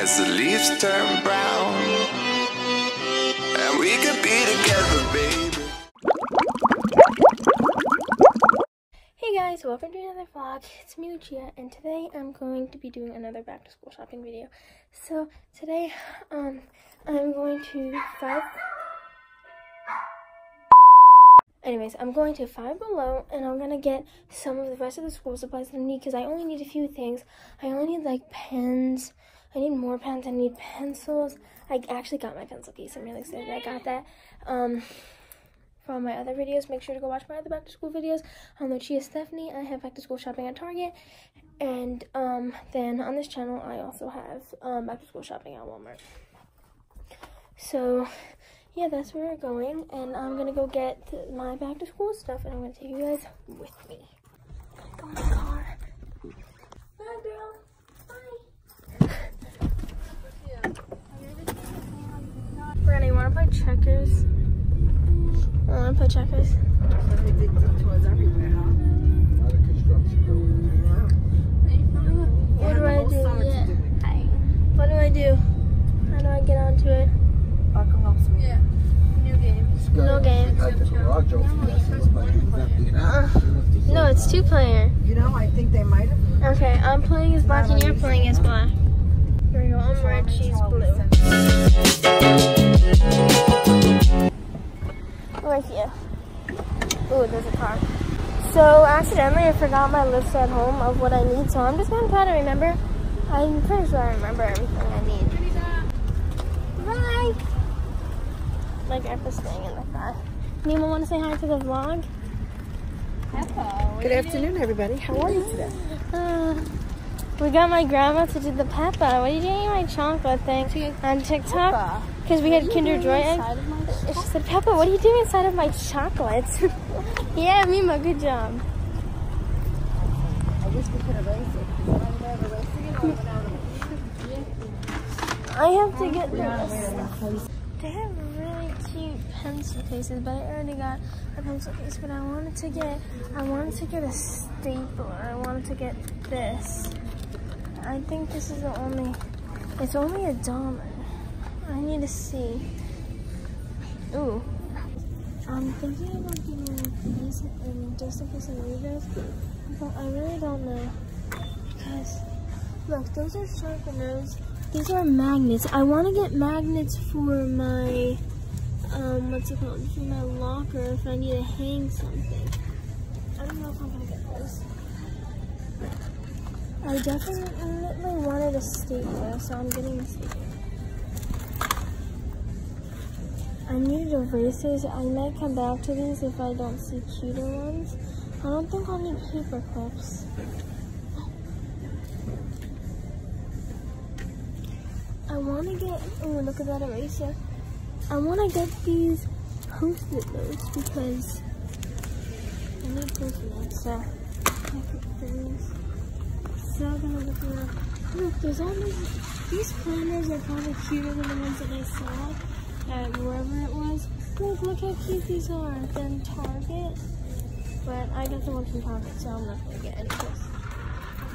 as the leaves turn brown. And we could be together, baby. Hey guys, welcome to another vlog. It's me, Lucia, and today I'm going to be doing another back to school shopping video. So today, um, I'm going to five. Anyways, I'm going to Five Below, and I'm gonna get some of the rest of the school supplies that I need because I only need a few things. I only need like pens. I need more pens. I need pencils. I actually got my pencil case. I'm really excited. I got that. Um, from my other videos. Make sure to go watch my other back to school videos. On Lucia Stephanie, I have back to school shopping at Target. And um, then on this channel, I also have um, back to school shopping at Walmart. So, yeah, that's where we're going. And I'm going to go get my back to school stuff. And I'm going to take you guys with me. Go in the car. Bye, girl. Bye. Brianna, checkers? Oh, I want to play checkers. What do I do? Yeah. What do I do? How do I get onto it? Yeah. New game. No game. No, it's two player. You know, I think they might have. Okay, I'm playing as black and you're playing as black. Here we go. I'm red, she's blue. Right here. Ooh, there's a car. So accidentally I forgot my list at home of what I need, so I'm just gonna try to remember. I'm pretty sure I remember everything I need. Bye! My grandpa's staying in the car. Nima, wanna say hi to the vlog? Hello. Good afternoon, everybody. How are you today? Uh, we got my grandma to do the Peppa. What are you doing in my chocolate thing on TikTok? Because we had Kinder Joy eggs. She said, Peppa, what are you doing inside of my chocolates? yeah, Mima, good job. I wish we could erase it. When I never erasing it, I went out of I have to get this. They have really cute pencil cases, but I already got a pencil case. But I wanted to get, I wanted to get a stapler. I wanted to get this. I think this is the only, it's only a dollar. I need to see. Ooh. I'm thinking about getting these and just in case I need those, but I really don't know. Because, look, those are sharpeners. These are magnets. I want to get magnets for my, um, what's it called? For my locker if I need to hang something. I definitely wanted a stapler, so I'm getting a stapler. I needed erasers. I might come back to these if I don't see cuter ones. I don't think I'll need paper clips. I want to get, oh look at that eraser. I want to get these post-it notes because I need post-it notes, so I things. I'm gonna look around. Look, there's all these, these planners are probably cuter than the ones that I saw at wherever it was. Look, look how cute these are. Then Target. But I got the one from Target, so I'm not gonna get any of this.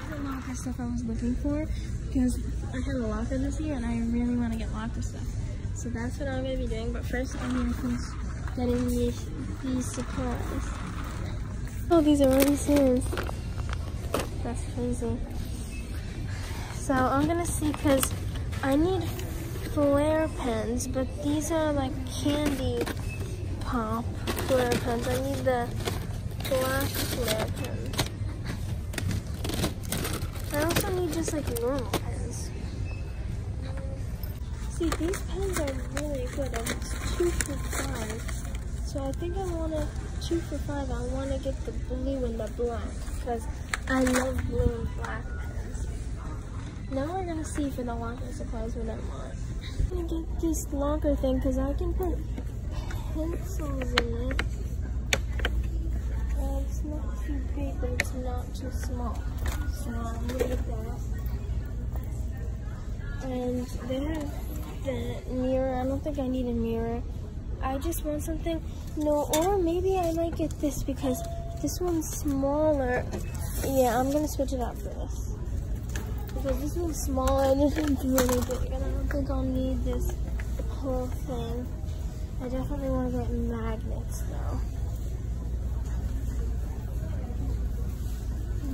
The locker stuff I was looking for because I have a locker this year and I really want to get locker stuff. So that's what I'm gonna be doing. But first I'm gonna finish getting these these supplies. Oh, these are erasers. That's crazy. So I'm gonna see because I need Flair pens, but these are like candy pop Flair pens. I need the black Flair pens. I also need just like normal pens. See, these pens are really good. It's two for five. So I think I want to, two for five, I want to get the blue and the black because I love blue and black. Now we're to see for the locker supplies what I want. I'm to get this locker thing because I can put pencils in it. Uh, it's not too big, but it's not too small. So I'm to get that. And they have the mirror. I don't think I need a mirror. I just want something, no, or maybe I might get this because this one's smaller. Yeah, I'm gonna switch it out for this. One's small and this really big. And I don't think I'll need this whole thing. I definitely want to get magnets though.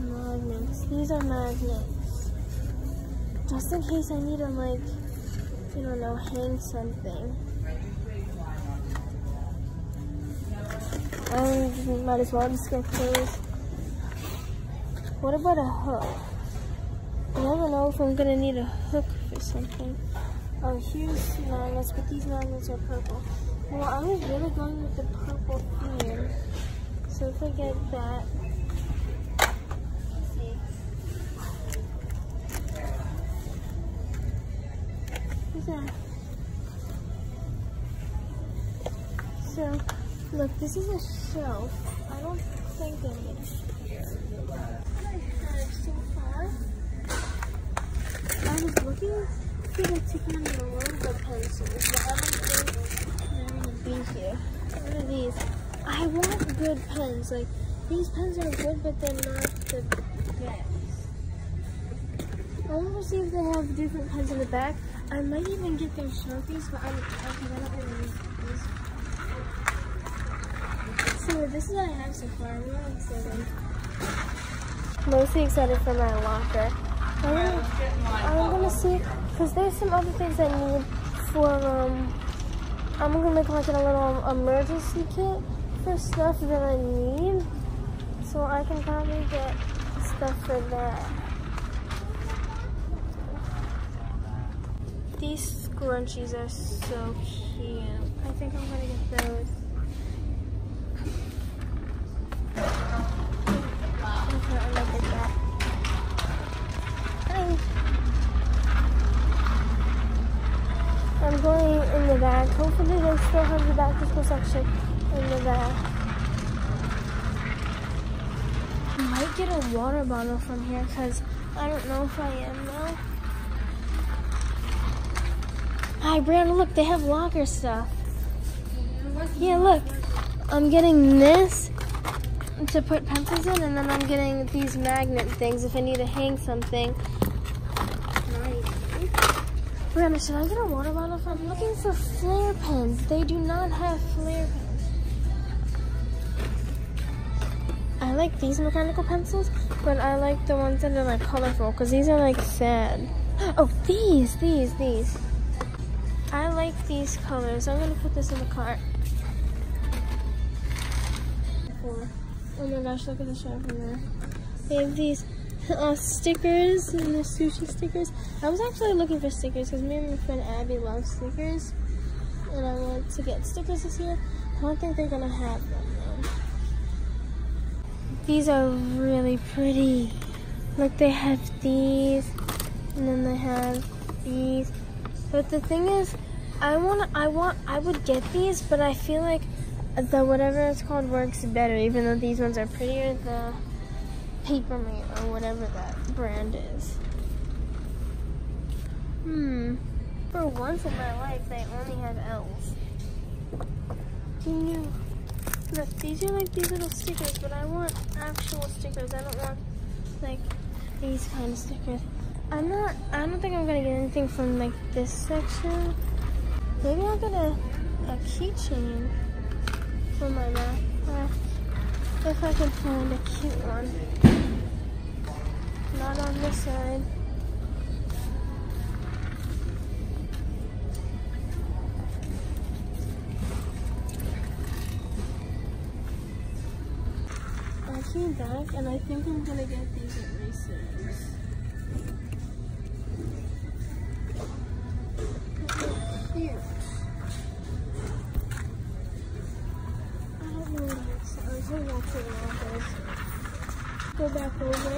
Magnets. These are magnets. Just in case I need to like, I don't know, hang something. I might as well just get those. What about a hook? I never know if I'm gonna need a hook for something. Oh, here's magnets, but these magnets are purple. Well, I was really going with the purple theme. So if I get that? So, look, this is a shelf. I don't think I need was looking for the chicken and the Roomba pencils, but I don't think they're gonna be here. What are these? I want good pens. Like, these pens are good, but they're not the best. I want to see if they have different pens in the back. I might even get their Sharpies, but I don't, because I don't really use these. So this is what I have so far. I'm really excited. Mostly excited for my locker. I'm gonna, I'm gonna see, because there's some other things I need for, um, I'm gonna make like a little emergency kit for stuff that I need. So I can probably get stuff for that. These scrunchies are so cute. I think I'm gonna get those. Hopefully they still have the back to school section in the back. Uh, I might get a water bottle from here because I don't know if I am now. Hi, Brianna, look, they have locker stuff. Yeah, look. I'm getting this to put pencils in, and then I'm getting these magnet things if I need to hang something. Brianna, should I get a water bottle? If I'm looking for Flair pens. They do not have Flair pens. I like these mechanical pencils, but I like the ones that are like colorful because these are like sad. Oh, these, these, these. I like these colors. I'm gonna put this in the cart. Oh my gosh, look at the shop in there. They have these uh, stickers and the sushi stickers. I was actually looking for stickers because me and my friend Abby love stickers. And I want to get stickers this year. I don't think they're gonna have them though. These are really pretty. Like they have these and then they have these. But the thing is, I want I want I would get these, but I feel like the whatever it's called works better, even though these ones are prettier. The Paper Mate or whatever that brand is. Hmm. For once in my life, they only have L's. You look? These are like these little stickers, but I want actual stickers. I don't want like these kind of stickers. I'm not. I don't think I'm gonna get anything from like this section. Maybe I'll get a a keychain for my backpack if I can find a cute one. Not on this side. I came back and I think I'm gonna get these erasers. Cute. I don't know what sounds. Go back over.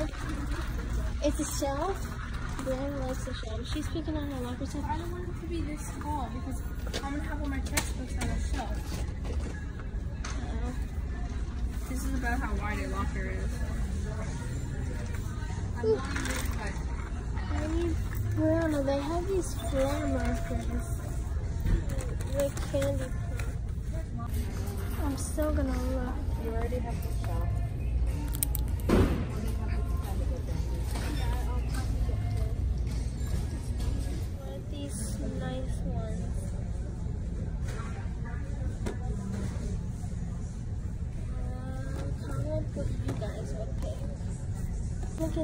It's a shelf. Brianna likes the shelf. She's picking on her locker stuff. I don't want it to be this small because I'm gonna have all my textbooks on a shelf. Uh, This is about how wide a locker is. I love this, but I need Brianna. They have these flare markers. Like candy. I'm still gonna look. You already have the shelf.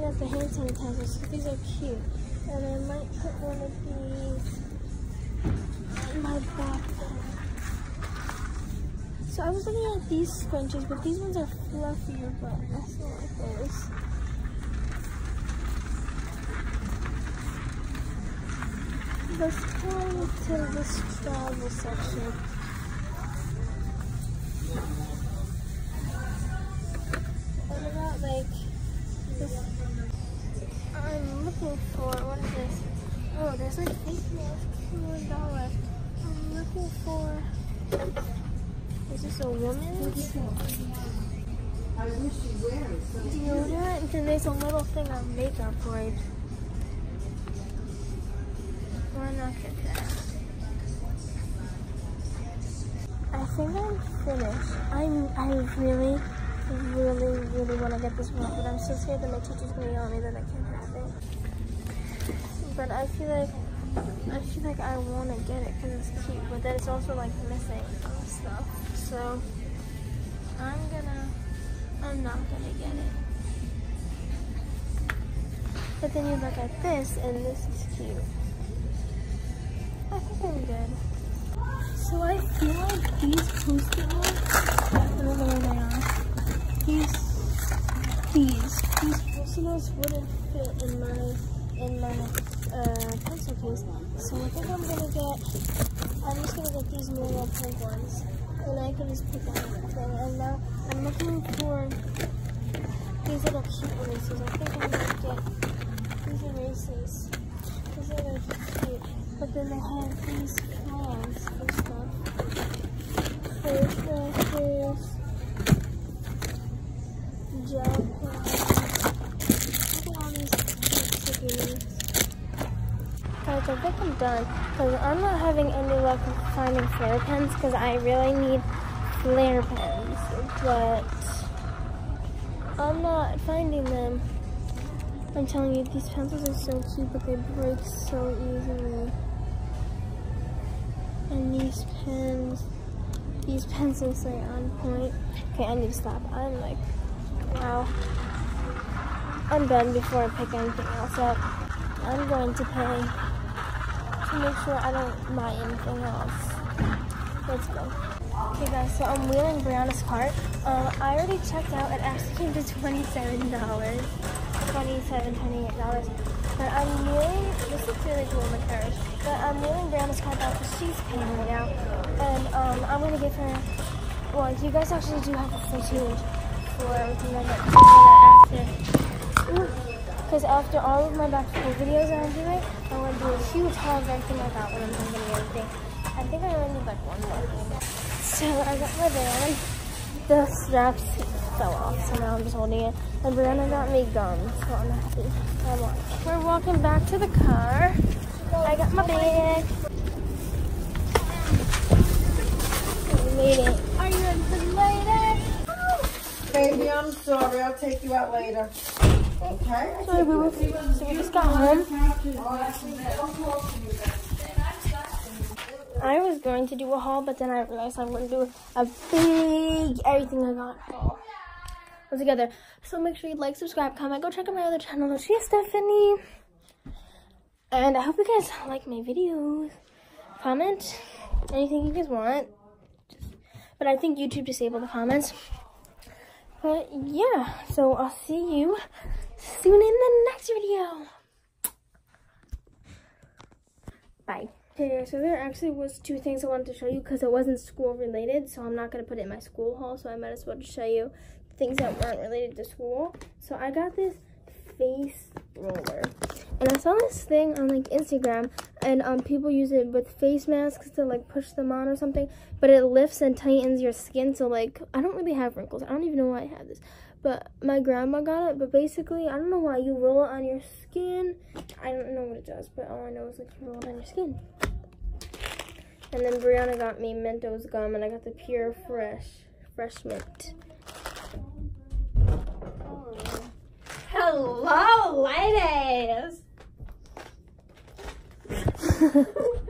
Looking the hand sanitizers. These are cute. And I might put one of these in my backpack. So I was looking at these scrunchies, but these ones are fluffier, but I still like those. Let's go to this travel section. What about like looking for what is this? Oh, there's like fake nails, one dollar. I'm looking for. Is this a woman's deodorant? And there's a little thing of makeup right. Why not get that? I think I'm finished. I'm I really, really, really want to get this one, but I'm so scared that my teacher's gonna yell at me that I can't have it. But I feel like I feel like I want to get it because it's cute, but then it's also like missing stuff. So I'm gonna, I'm not gonna get it. But then you look at this, and this is cute. I think I'm good. So I feel like these post-it notes. These, these, these post-it notes wouldn't fit in my, in my uh, pencil case. So I think I'm gonna get, I'm just gonna get these normal pink ones. And I can just pick anything. And now I'm looking for these little cute erasers. I think I'm gonna get these erasers. These are cute. But then they have these crayons for stuff. There's brushes, gel pens. Look at all these cute sticky notes. Guys, I think I'm done. Because I'm not having any luck finding Flair pens because I really need Flair pens. But I'm not finding them. I'm telling you, these pencils are so cute, but they break so easily. And these pens, these pencils are on point. Okay, I need to stop. I'm like, wow. I'm done before I pick anything else up. I'm going to pay to make sure I don't buy anything else. Let's go. Okay guys, so I'm wheeling Brianna's cart. Um, I already checked out. It actually came to $27. $27, $28. But I'm wheeling, this looks really cool in the carriage. But I'm wheeling Brianna's cart out because she's paying right now. And um, I'm going to give her, well, you guys actually do have a stay tuned for everything that after. Because after all of my back to school videos that I'm doing, I want to do a huge haul of everything I got when I'm done getting everything. I think I only need like one more thing. So I got my van. The straps fell off, so now I'm just holding it. And Brianna got me gum, so I'm happy. I'm on. We're walking back to the car. I got my bag. We made it. Are you ready for the later? Baby, I'm sorry. I'll take you out later. Okay? So we, were, so we just got home. I was going to do a haul, but then I realized I'm going to do a big everything I got haul all together. So make sure you like, subscribe, comment, go check out my other channel, Lucia Stephanie. And I hope you guys like my videos. Comment anything you guys want. But I think YouTube disabled the comments. But yeah, so I'll see you soon in the next video. Bye. Okay, so there actually was two things I wanted to show you because it wasn't school related, so I'm not going to put it in my school haul, so I might as well just show you things that weren't related to school. So I got this face roller. And I saw this thing on like Instagram and um people use it with face masks to like push them on or something, but it lifts and tightens your skin so like I don't really have wrinkles. I don't even know why I have this. But my grandma got it, but basically I don't know why you roll it on your skin. I don't know what it does, but all I know is like you roll it on your skin. And then Brianna got me Mentos gum and I got the pure fresh fresh mint. Hello, ladies.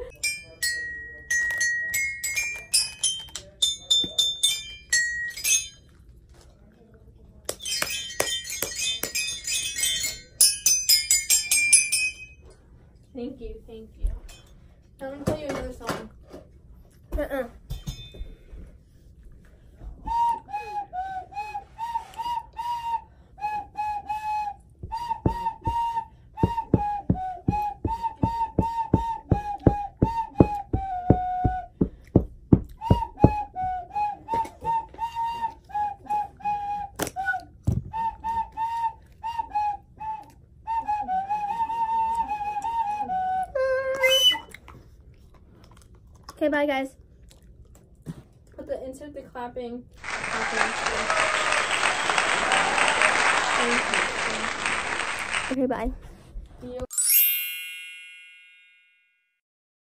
Okay, bye guys. Put the insert the clapping. clapping. Okay, bye.